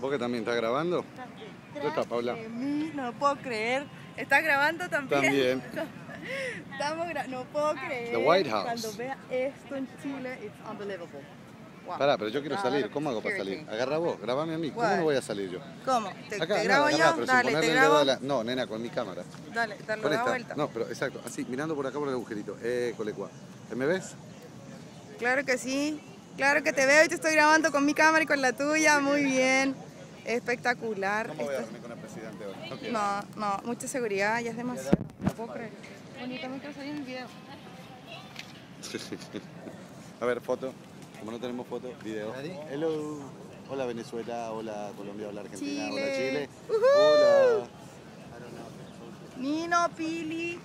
¿Vos que también estás grabando? ¿Dónde está Paula? De mí, no lo puedo creer. ¿Estás grabando también? También. Estamos gra- no puedo creer. The White House. Cuando vea esto en Chile, it's unbelievable. Wow. Pará, pero yo quiero Ah, salir. ¿Cómo hago para salir? Agarra vos, grabame a mí. ¿Cómo no voy a salir yo? ¿Cómo? ¿Te, Acá, te nada, grabo agarrá, yo? pero sin Dale, te grabo. la- No, nena, con mi cámara. Dale, dale, Con da esta. vuelta. No, pero exacto, así, mirando por acá por el agujerito. Eh, colecua. ¿Me ves? Claro que sí. Claro que te veo y te estoy grabando con mi cámara y con la tuya. Muy bien. Espectacular. ¿Cómo voy a Esto- dormir con el presidente hoy? No. No, no, mucha seguridad, ya es demasiado. No puedo creer. Bueno, y también quiero salir en el video. A ver, foto. Como no tenemos foto, video. Hello. Hola Venezuela, hola Colombia, hola Argentina, hola Chile. Chile. Ujú. Hola. Nino, Pili.